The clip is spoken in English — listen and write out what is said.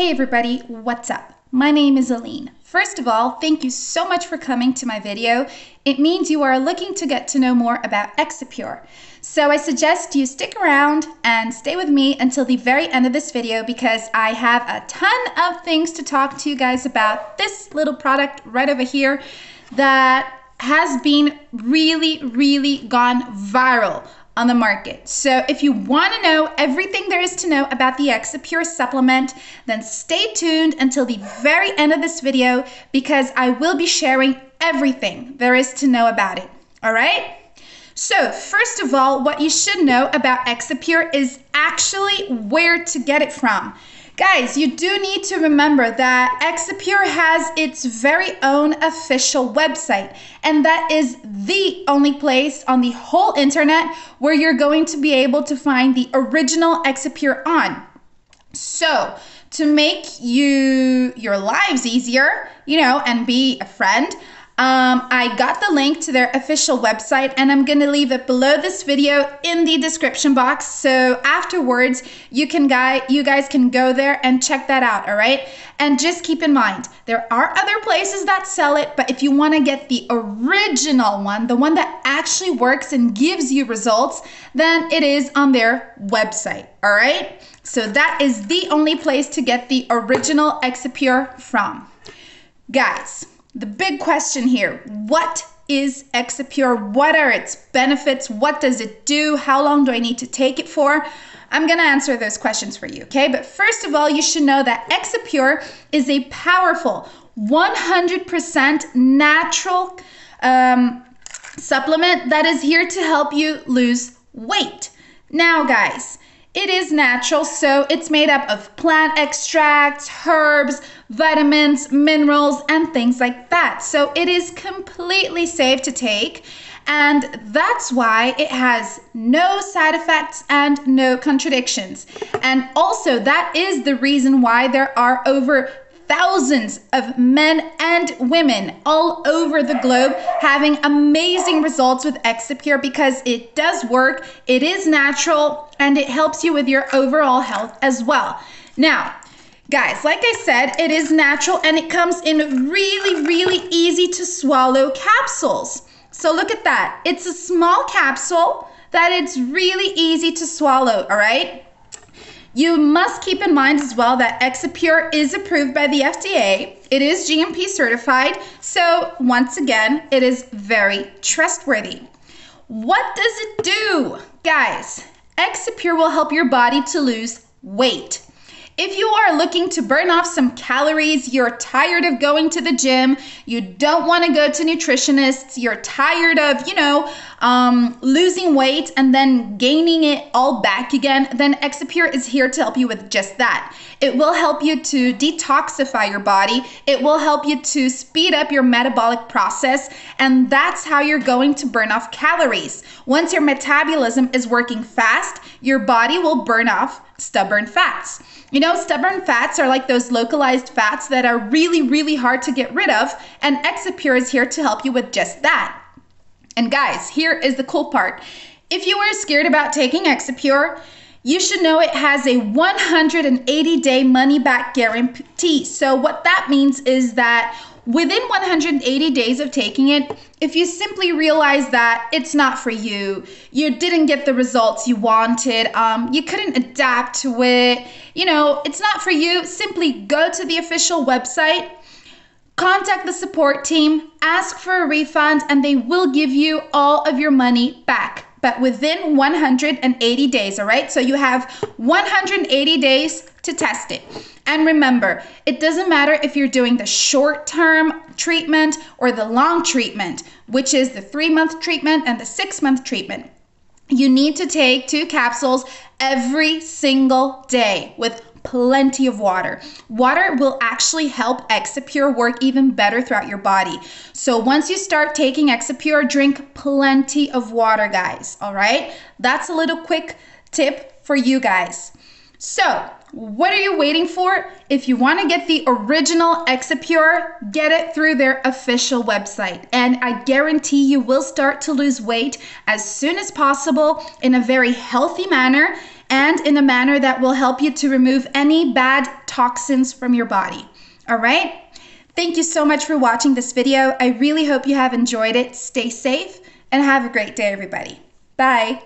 Hey everybody, what's up? My name is Aline. First of all, thank you so much for coming to my video. It means you are looking to get to know more about Exipure. So I suggest you stick around and stay with me until the very end of this video because I have a ton of things to talk to you guys about this little product right over here that has been really, really gone viral on the market. So if you want to know everything there is to know about the Exipure supplement, then stay tuned until the very end of this video because I will be sharing everything there is to know about it. All right? So, first of all, what you should know about Exipure is actually where to get it from. Guys, you do need to remember that Exipure has its very own official website, and that is the only place on the whole internet where you're going to be able to find the original Exipure on. So, to make you your lives easier, you know, and be a friend, um, I got the link to their official website and I'm gonna leave it below this video in the description box. So afterwards, you can guy, you guys can go there and check that out, all right? And just keep in mind, there are other places that sell it, but if you wanna get the original one, the one that actually works and gives you results, then it is on their website, all right? So that is the only place to get the original Exipure from. Guys, the big question here what is Exipure? What are its benefits? What does it do? How long do I need to take it for? I'm gonna answer those questions for you, okay? But first of all, you should know that Exipure is a powerful 100% natural um, supplement that is here to help you lose weight. Now, guys, it is natural, so it's made up of plant extracts, herbs, vitamins, minerals, and things like that. So it is completely safe to take. And that's why it has no side effects and no contradictions. And also, that is the reason why there are over thousands of men and women all over the globe having amazing results with Exipure because it does work, it is natural, and it helps you with your overall health as well. Now, Guys, like I said, it is natural and it comes in really, really easy to swallow capsules. So look at that. It's a small capsule that it's really easy to swallow, all right? You must keep in mind as well that Exipure is approved by the FDA. It is GMP certified, so once again, it is very trustworthy. What does it do? Guys, Exipure will help your body to lose weight. If you are looking to burn off some calories, you're tired of going to the gym, you don't want to go to nutritionists, you're tired of, you know, um, losing weight and then gaining it all back again, then Exipure is here to help you with just that. It will help you to detoxify your body. It will help you to speed up your metabolic process. And that's how you're going to burn off calories. Once your metabolism is working fast, your body will burn off stubborn fats. You know, stubborn fats are like those localized fats that are really, really hard to get rid of, and Exipure is here to help you with just that. And guys, here is the cool part. If you are scared about taking Exipure, you should know it has a 180 day money back guarantee. So, what that means is that within 180 days of taking it, if you simply realize that it's not for you, you didn't get the results you wanted, um, you couldn't adapt to it, you know, it's not for you, simply go to the official website. Contact the support team, ask for a refund, and they will give you all of your money back but within 180 days, all right? So you have 180 days to test it. And remember, it doesn't matter if you're doing the short term treatment or the long treatment, which is the three month treatment and the six month treatment. You need to take two capsules every single day with plenty of water. Water will actually help Exipure work even better throughout your body. So once you start taking Exipure, drink plenty of water, guys. All right? That's a little quick tip for you guys. So, what are you waiting for? If you want to get the original Exipure, get it through their official website. And I guarantee you will start to lose weight as soon as possible in a very healthy manner and in a manner that will help you to remove any bad toxins from your body. All right? Thank you so much for watching this video. I really hope you have enjoyed it. Stay safe and have a great day, everybody. Bye.